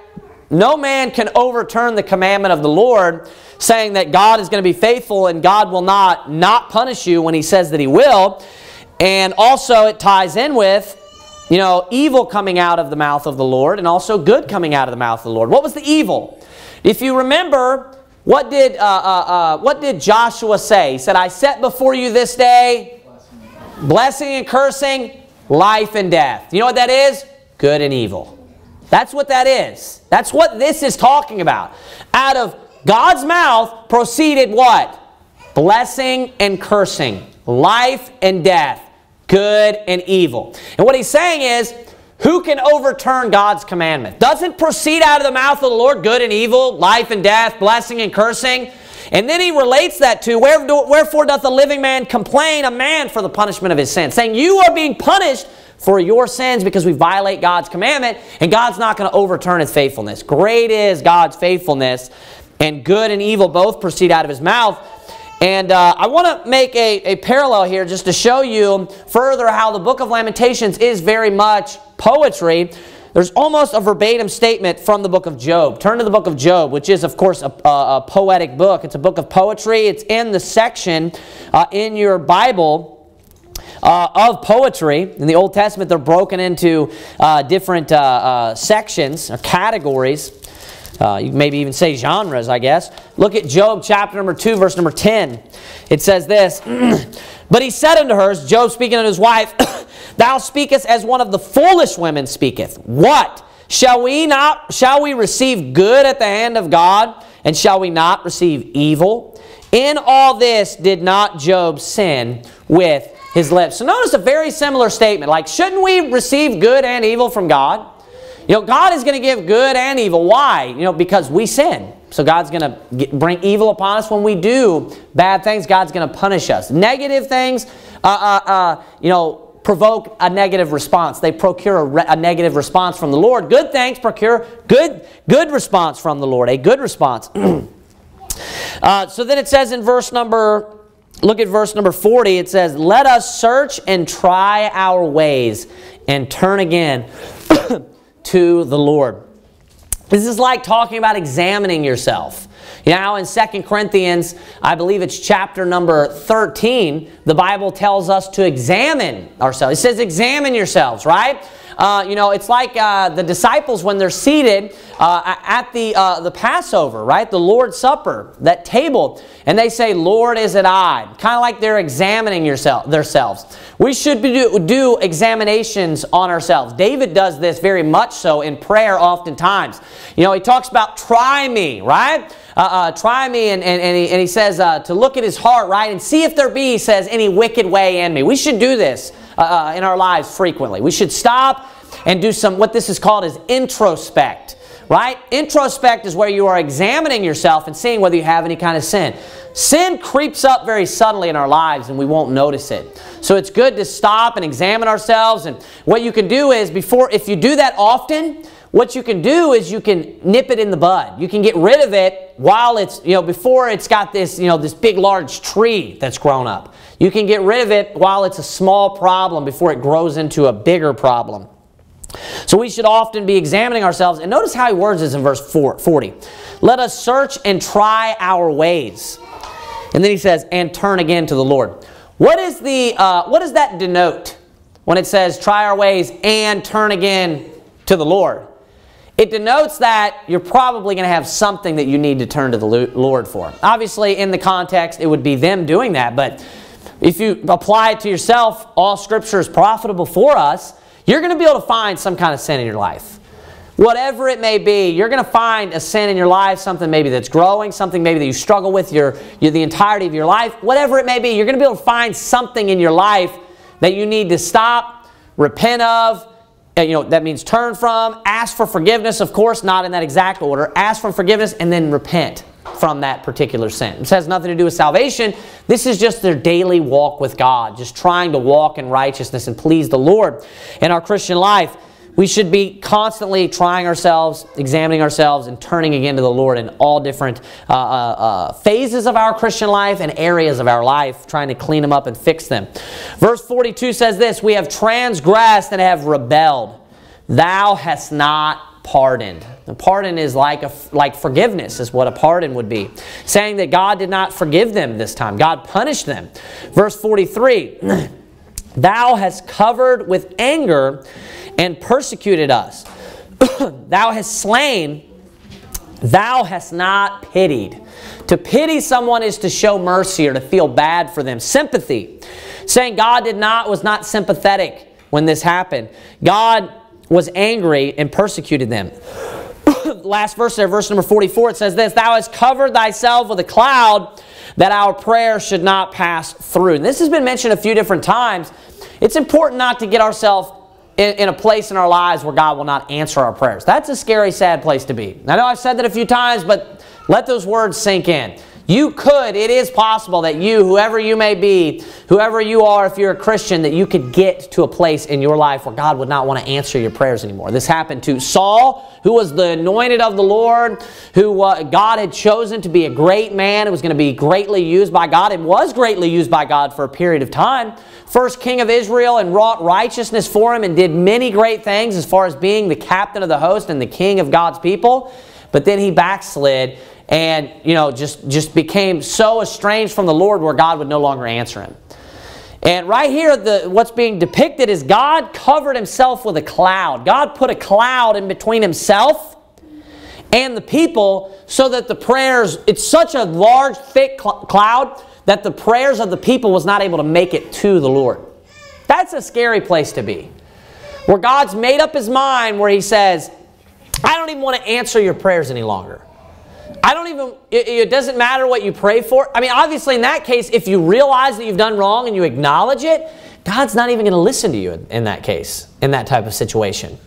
no man can overturn the commandment of the Lord, saying that God is going to be faithful and God will not not punish you when he says that he will. And also it ties in with, you know, evil coming out of the mouth of the Lord and also good coming out of the mouth of the Lord. What was the evil? If you remember, what did, uh, uh, uh, what did Joshua say? He said, I set before you this day blessing and cursing, life and death. You know what that is? Good and evil. That's what that is. That's what this is talking about. Out of God's mouth proceeded what? Blessing and cursing, life and death, good and evil. And what he's saying is, who can overturn God's commandment? Doesn't proceed out of the mouth of the Lord good and evil, life and death, blessing and cursing? And then he relates that to, wherefore doth the living man complain a man for the punishment of his sin? Saying, you are being punished for your sins because we violate God's commandment, and God's not going to overturn his faithfulness. Great is God's faithfulness, and good and evil both proceed out of his mouth. And uh, I want to make a, a parallel here just to show you further how the book of Lamentations is very much poetry. There's almost a verbatim statement from the book of Job. Turn to the book of Job, which is, of course, a, a, a poetic book. It's a book of poetry. It's in the section uh, in your Bible uh, of poetry. In the Old Testament, they're broken into uh, different uh, uh, sections or categories. Uh, you maybe even say genres, I guess. Look at Job chapter number 2, verse number 10. It says this, But he said unto her, Job speaking unto his wife, Thou speakest as one of the foolish women speaketh. What? Shall we not shall we receive good at the hand of God, and shall we not receive evil? In all this did not Job sin with his lips. So notice a very similar statement. Like, shouldn't we receive good and evil from God? You know, God is going to give good and evil. Why? You know, because we sin. So God's going to bring evil upon us when we do bad things. God's going to punish us. Negative things, uh, uh, uh, you know, provoke a negative response. They procure a, re- a, negative response from the Lord. Good things procure good, good response from the Lord, a good response. uh, so then it says in verse number, look at verse number 40, it says, Let us search and try our ways and turn again to the Lord. This is like talking about examining yourself. Now in 2 Corinthians, I believe it's chapter number 13, the Bible tells us to examine ourselves. It says examine yourselves, right? Uh, you know, it's like uh, the disciples when they're seated uh, at the, uh, the Passover, right? The Lord's Supper, that table, and they say, Lord, is it I? Kind of like they're examining yourself, themselves. We should do, do examinations on ourselves. David does this very much so in prayer oftentimes. You know, he talks about try me, right? Uh, uh, try me, and, and, and, he, and he says to look at his heart, right? And see if there be, he says, any wicked way in me. We should do this uh, uh, in our lives frequently. We should stop and do some, what this is called is introspect, right? Introspect is where you are examining yourself and seeing whether you have any kind of sin. Sin creeps up very suddenly in our lives and we won't notice it. So it's good to stop and examine ourselves. And what you can do is before, if you do that often, what you can do is you can nip it in the bud. You can get rid of it while it's, you know, before it's got this, you know, this big large tree that's grown up. You can get rid of it while it's a small problem before it grows into a bigger problem. So we should often be examining ourselves. And notice how he words this in verse 40. Let us search and try our ways. And then he says, and turn again to the Lord. What, is the, uh, what does that denote when it says try our ways and turn again to the Lord? It denotes that you're probably going to have something that you need to turn to the Lord for. Obviously, in the context, it would be them doing that, but if you apply it to yourself, all Scripture is profitable for us, you're going to be able to find some kind of sin in your life. Whatever it may be, you're going to find a sin in your life, something maybe that's growing, something maybe that you struggle with your, your, the entirety of your life. Whatever it may be, you're going to be able to find something in your life that you need to stop, repent of, Uh, you know, that means turn from, ask for forgiveness, of course, not in that exact order. Ask for forgiveness and then repent from that particular sin. This has nothing to do with salvation. This is just their daily walk with God, just trying to walk in righteousness and please the Lord. In our Christian life, we should be constantly trying ourselves, examining ourselves, and turning again to the Lord in all different uh, uh, uh, phases of our Christian life and areas of our life, trying to clean them up and fix them. Verse 42 says this We have transgressed and have rebelled. Thou hast not pardoned. The pardon is like, a, like forgiveness, is what a pardon would be. Saying that God did not forgive them this time. God punished them. Verse 43 Thou hast covered with anger and persecuted us. Thou hast slain Thou hast not pitied. To pity someone is to show mercy or to feel bad for them. Sympathy. Saying God did not was not sympathetic when this happened. God was angry and persecuted them. Last verse there, verse number 44, it says this Thou hast covered thyself with a cloud that our prayer should not pass through. And this has been mentioned a few different times. It's important not to get ourselves in, in, a place in our lives where God will not answer our prayers. That's a scary, sad place to be. I know I've said that a few times, but let those words sink in. You could, it is possible that you, whoever you may be, whoever you are, if you're a Christian, that you could get to a place in your life where God would not want to answer your prayers anymore. This happened to Saul, who was the anointed of the Lord, who uh, God had chosen to be a great man, It was going to be greatly used by God, and was greatly used by God for a period of time. First king of Israel and wrought righteousness for him and did many great things as far as being the captain of the host and the king of God's people. But then he backslid and you know just just became so estranged from the Lord where God would no longer answer him. And right here, the, what's being depicted is God covered himself with a cloud. God put a cloud in between himself and the people so that the prayers, it's such a large, thick cl cloud that the prayers of the people was not able to make it to the Lord. That's a scary place to be. Where God's made up his mind where he says, I don't even want to answer your prayers any longer. I don't even, it, it, doesn't matter what you pray for. I mean, obviously, in that case, if you realize that you've done wrong and you acknowledge it, God's not even going to listen to you in, in that case, in that type of situation.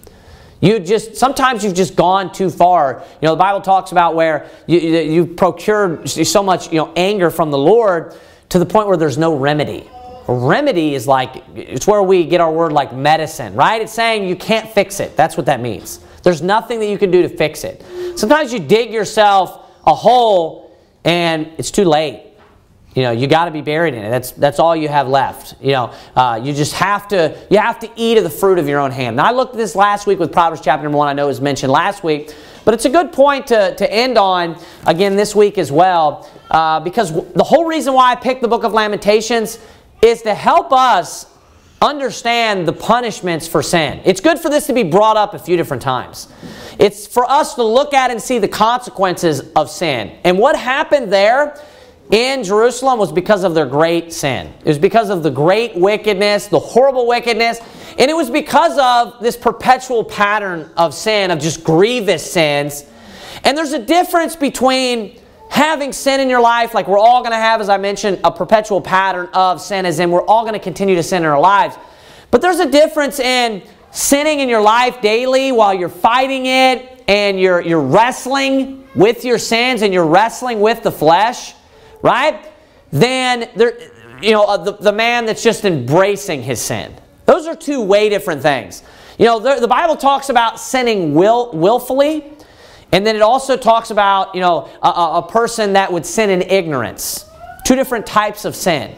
You just, sometimes you've just gone too far. You know, the Bible talks about where you, you, have procured so much, you know, anger from the Lord to the point where there's no remedy. A remedy is like, it's where we get our word like medicine, right? It's saying you can't fix it. That's what that means. There's nothing that you can do to fix it. Sometimes you dig yourself a hole and it's too late. You know, you got to be buried in it. That's that's all you have left. You know, uh, you just have to you have to eat of the fruit of your own hand. Now, I looked at this last week with Proverbs chapter number one. I know it was mentioned last week, but it's a good point to to end on again this week as well, uh, because the whole reason why I picked the Book of Lamentations is to help us understand the punishments for sin. It's good for this to be brought up a few different times. It's for us to look at and see the consequences of sin. And what happened there in Jerusalem was because of their great sin. It was because of the great wickedness, the horrible wickedness, and it was because of this perpetual pattern of sin, of just grievous sins. And there's a difference between having sin in your life, like we're all going to have, as I mentioned, a perpetual pattern of sin, as in we're all going to continue to sin in our lives. But there's a difference in sinning in your life daily while you're fighting it and you're, you're wrestling with your sins and you're wrestling with the flesh, right? Then there, you know, uh, the, the man that's just embracing his sin. Those are two way different things. You know, the, the Bible talks about sinning will, willfully and then it also talks about, you know, a, a person that would sin in ignorance. Two different types of sin.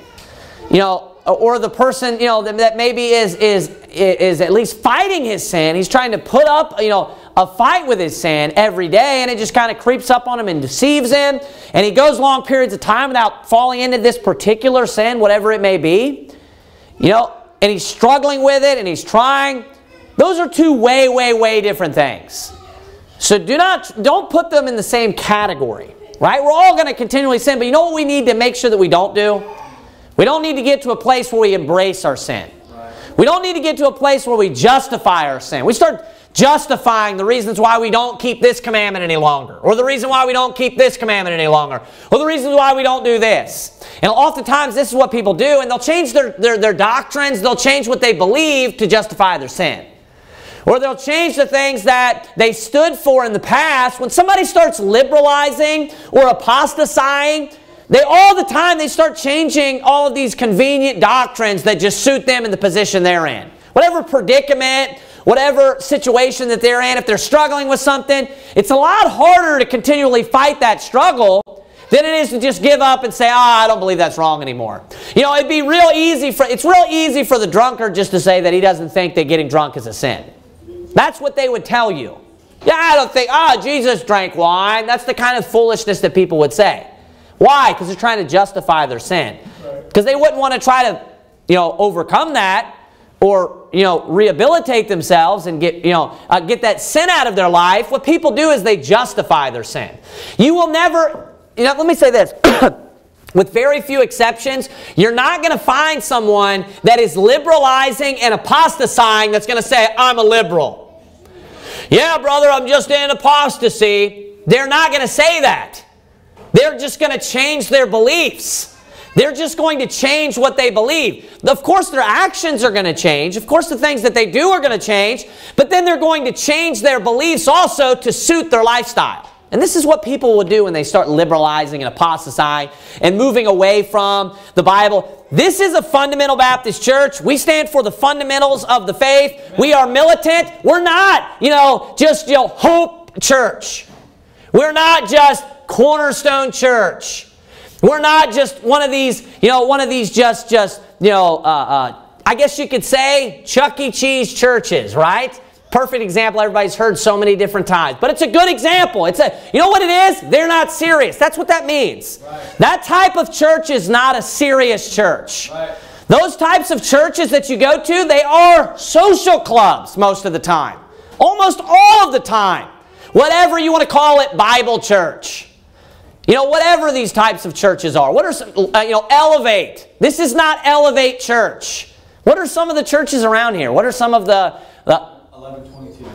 You know, or the person, you know, that maybe is, is, is at least fighting his sin. He's trying to put up, you know, a fight with his sin every day and it just kind of creeps up on him and deceives him. And he goes long periods of time without falling into this particular sin, whatever it may be. You know, and he's struggling with it and he's trying. Those are two way, way, way different things. So do not, don't put them in the same category, right? We're all going to continually sin, but you know what we need to make sure that we don't do? We don't need to get to a place where we embrace our sin. We don't need to get to a place where we justify our sin. We start justifying the reasons why we don't keep this commandment any longer, or the reason why we don't keep this commandment any longer, or the reasons why we don't do this. And oftentimes this is what people do, and they'll change their, their, their doctrines, they'll change what they believe to justify their sin. Or they'll change the things that they stood for in the past. When somebody starts liberalizing or apostatizing, they all the time they start changing all of these convenient doctrines that just suit them in the position they're in. Whatever predicament, whatever situation that they're in, if they're struggling with something, it's a lot harder to continually fight that struggle than it is to just give up and say, ah, oh, I don't believe that's wrong anymore. You know, it'd be real easy for, it's real easy for the drunkard just to say that he doesn't think that getting drunk is a sin. That's what they would tell you. Yeah, I don't think, ah, oh, Jesus drank wine. That's the kind of foolishness that people would say. Why? Because they're trying to justify their sin. Because they wouldn't want to try to, you know, overcome that or you know rehabilitate themselves and get you know uh, get that sin out of their life what people do is they justify their sin you will never you know let me say this with very few exceptions you're not going to find someone that is liberalizing and apostatizing that's going to say i'm a liberal yeah brother i'm just in apostasy they're not going to say that they're just going to change their beliefs they're just going to change what they believe. Of course, their actions are going to change. Of course, the things that they do are going to change. But then they're going to change their beliefs also to suit their lifestyle. And this is what people will do when they start liberalizing and apostatizing and moving away from the Bible. This is a fundamental Baptist church. We stand for the fundamentals of the faith. We are militant. We're not, you know, just, you know, hope church. We're not just cornerstone church. We're not just one of these, you know, one of these just, just, you know, uh, uh, I guess you could say Chuck E. Cheese churches, right? Perfect example everybody's heard so many different times. But it's a good example. It's a, you know what it is? They're not serious. That's what that means. Right. That type of church is not a serious church. Right. Those types of churches that you go to, they are social clubs most of the time. Almost all of the time. Whatever you want to call it, Bible church. You know, whatever these types of churches are. What are some, uh, you know, Elevate. This is not Elevate Church. What are some of the churches around here? What are some of the, the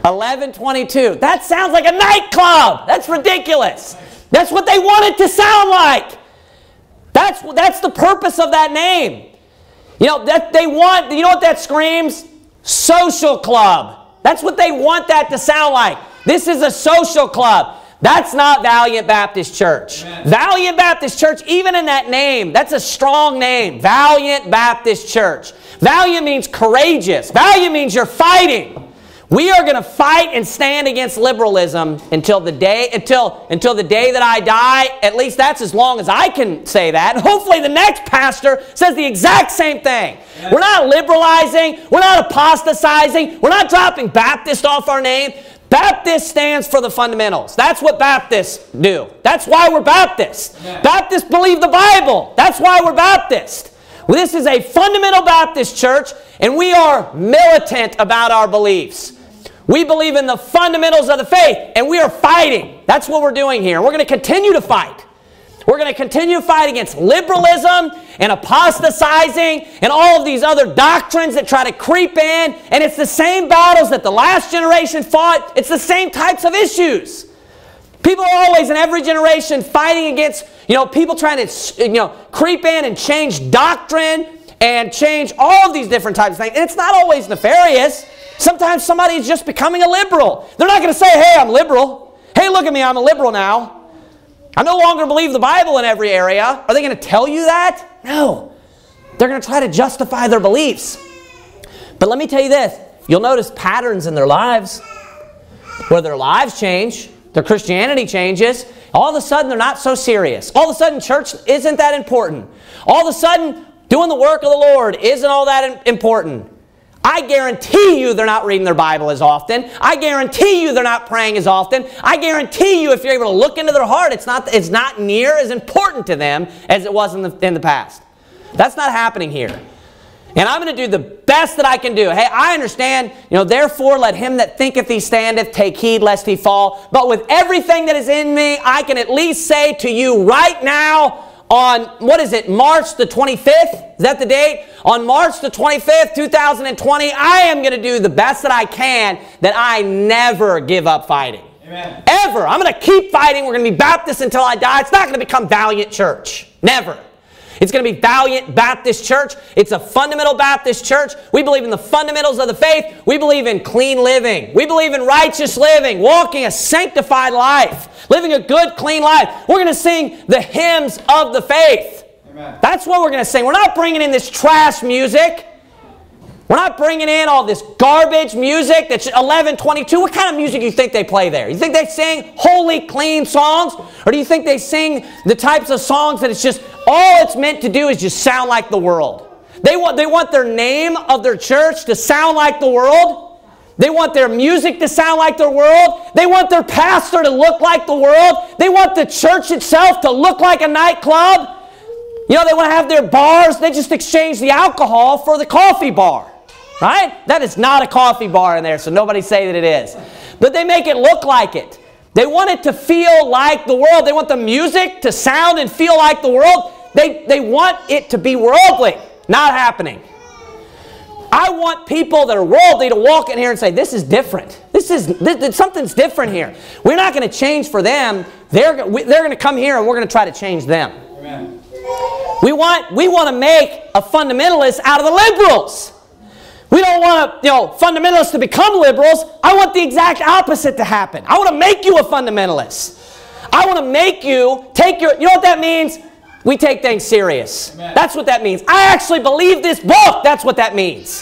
1122. 1122. That sounds like a nightclub. That's ridiculous. That's what they want it to sound like. That's, that's the purpose of that name. You know, that they want, you know what that screams? Social club. That's what they want that to sound like. This is a social club. That's not Valiant Baptist Church. Amen. Valiant Baptist Church, even in that name, that's a strong name. Valiant Baptist Church. Valiant means courageous. Valiant means you're fighting. We are going to fight and stand against liberalism until the day until until the day that I die. At least that's as long as I can say that. Hopefully the next pastor says the exact same thing. We're not liberalizing, we're not apostatizing, we're not dropping Baptist off our name. Baptist stands for the fundamentals. That's what Baptists do. That's why we're Baptists. Baptists believe the Bible. That's why we're Baptist. This is a fundamental Baptist church, and we are militant about our beliefs. We believe in the fundamentals of the faith, and we are fighting. That's what we're doing here. We're going to continue to fight. We're going to continue to fight against liberalism and apostatizing and all of these other doctrines that try to creep in. And it's the same battles that the last generation fought. It's the same types of issues. People are always in every generation fighting against, you know, people trying to, you know, creep in and change doctrine and change all of these different types of things. And it's not always nefarious. Sometimes somebody is just becoming a liberal. They're not going to say, hey, I'm liberal. Hey, look at me, I'm a liberal now. I no longer believe the Bible in every area. Are they going to tell you that? No. They're going to try to justify their beliefs. But let me tell you this you'll notice patterns in their lives where their lives change, their Christianity changes. All of a sudden, they're not so serious. All of a sudden, church isn't that important. All of a sudden, doing the work of the Lord isn't all that important. I guarantee you they're not reading their Bible as often. I guarantee you they're not praying as often. I guarantee you if you're able to look into their heart, it's not, it's not near as important to them as it was in the, in the past. That's not happening here. And I'm going to do the best that I can do. Hey, I understand, you know, therefore let him that thinketh he standeth take heed lest he fall. But with everything that is in me, I can at least say to you right now, on, what is it, March the 25th? Is that the date? On March the 25th, 2020, I am going to do the best that I can that I never give up fighting. Amen. Ever. I'm going to keep fighting. We're going to be Baptist until I die. It's not going to become Valiant Church. Never. It's going to be Valiant Baptist Church. It's a fundamental Baptist church. We believe in the fundamentals of the faith. We believe in clean living. We believe in righteous living, walking a sanctified life, living a good, clean life. We're going to sing the hymns of the faith. Amen. That's what we're going to sing. We're not bringing in this trash music. We're not bringing in all this garbage music that's 11, 22. What kind of music do you think they play there? You think they sing holy, clean songs? Or do you think they sing the types of songs that it's just all it's meant to do is just sound like the world? They want, they want their name of their church to sound like the world. They want their music to sound like the world. They want their pastor to look like the world. They want the church itself to look like a nightclub. You know, they want to have their bars. They just exchange the alcohol for the coffee bar. Right? That is not a coffee bar in there, so nobody say that it is. But they make it look like it. They want it to feel like the world. They want the music to sound and feel like the world. They, they want it to be worldly. Not happening. I want people that are worldly to walk in here and say, this is different. This is, this, something's different here. We're not going to change for them. They're, they're going to come here and we're going to try to change them. Amen. We want, we want to make a fundamentalist out of the liberals. We don't want to, you know, fundamentalists to become liberals. I want the exact opposite to happen. I want to make you a fundamentalist. I want to make you take your, you know what that means? We take things serious. Amen. That's what that means. I actually believe this book. That's what that means.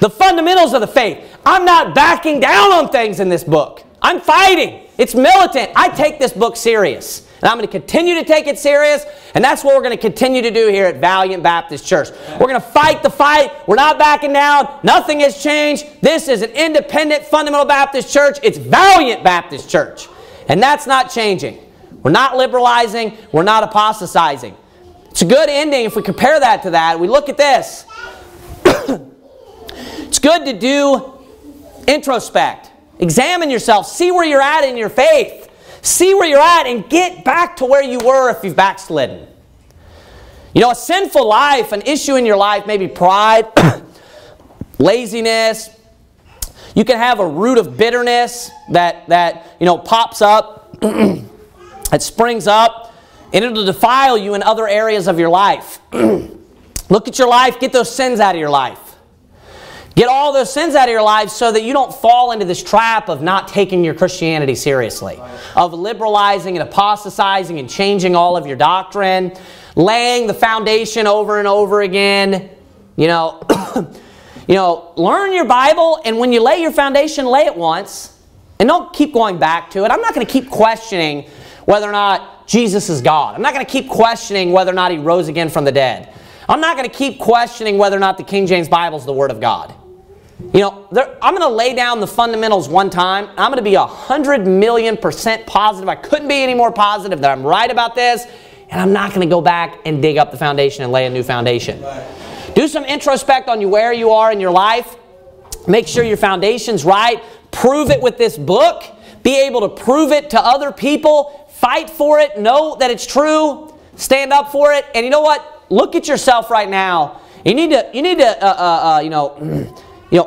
The fundamentals of the faith. I'm not backing down on things in this book. I'm fighting. It's militant. I take this book serious. And I'm going to continue to take it serious, and that's what we're going to continue to do here at Valiant Baptist Church. We're going to fight the fight. We're not backing down. Nothing has changed. This is an independent fundamental Baptist church. It's Valiant Baptist Church. And that's not changing. We're not liberalizing. We're not apostatizing. It's a good ending if we compare that to that. We look at this. it's good to do introspect. Examine yourself. See where you're at in your faith. See where you're at and get back to where you were if you've backslidden. You know, a sinful life, an issue in your life, maybe pride, laziness. You can have a root of bitterness that, that you know, pops up, that springs up, and it'll defile you in other areas of your life. Look at your life, get those sins out of your life. Get all those sins out of your life so that you don't fall into this trap of not taking your Christianity seriously, of liberalizing and apostatizing and changing all of your doctrine, laying the foundation over and over again. You know, you know, learn your Bible, and when you lay your foundation, lay it once, and don't keep going back to it. I'm not going to keep questioning whether or not Jesus is God. I'm not going to keep questioning whether or not he rose again from the dead. I'm not going to keep questioning whether or not the King James Bible is the Word of God. You know, there, I'm going to lay down the fundamentals one time. I'm going to be a hundred million percent positive. I couldn't be any more positive that I'm right about this. And I'm not going to go back and dig up the foundation and lay a new foundation. Right. Do some introspect on you where you are in your life. Make sure your foundation's right. Prove it with this book. Be able to prove it to other people. Fight for it. Know that it's true. Stand up for it. And you know what? Look at yourself right now. You need to, you need to, uh, uh, uh, you know, you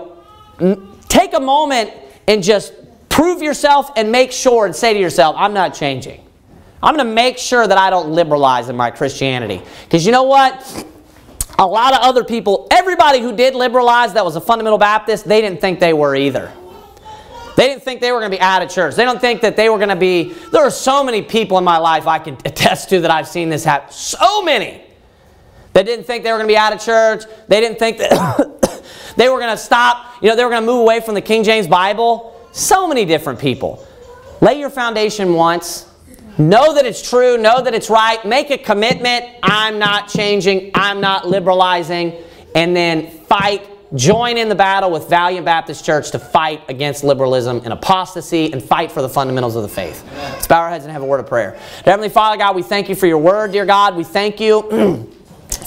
know, take a moment and just prove yourself and make sure and say to yourself, I'm not changing. I'm going to make sure that I don't liberalize in my Christianity. Because you know what? A lot of other people, everybody who did liberalize that was a fundamental Baptist, they didn't think they were either. They didn't think they were going to be out of church. They don't think that they were going to be. There are so many people in my life I can attest to that I've seen this happen. So many that didn't think they were going to be out of church. They didn't think that They were going to stop, you know, they were going to move away from the King James Bible. So many different people. Lay your foundation once. Know that it's true. Know that it's right. Make a commitment. I'm not changing. I'm not liberalizing. And then fight. Join in the battle with Valiant Baptist Church to fight against liberalism and apostasy and fight for the fundamentals of the faith. Let's bow our heads and have a word of prayer. Heavenly Father, God, we thank you for your word, dear God. We thank you.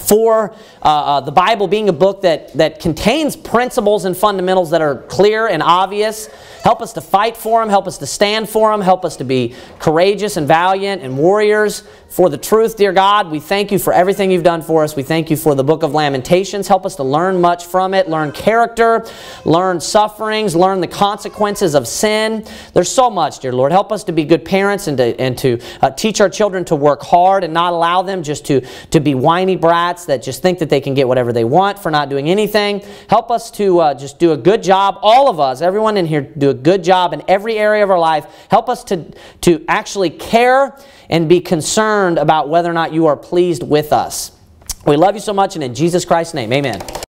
for uh, uh, the Bible being a book that, that contains principles and fundamentals that are clear and obvious. Help us to fight for them. Help us to stand for them. Help us to be courageous and valiant and warriors for the truth, dear God. We thank you for everything you've done for us. We thank you for the book of Lamentations. Help us to learn much from it, learn character, learn sufferings, learn the consequences of sin. There's so much, dear Lord. Help us to be good parents and to, and to uh, teach our children to work hard and not allow them just to, to be whiny brats that just think that they can get whatever they want for not doing anything. Help us to uh, just do a good job, all of us, everyone in here, do a good job in every area of our life. Help us to, to actually care and be concerned about whether or not you are pleased with us. We love you so much, and in Jesus Christ's name, amen.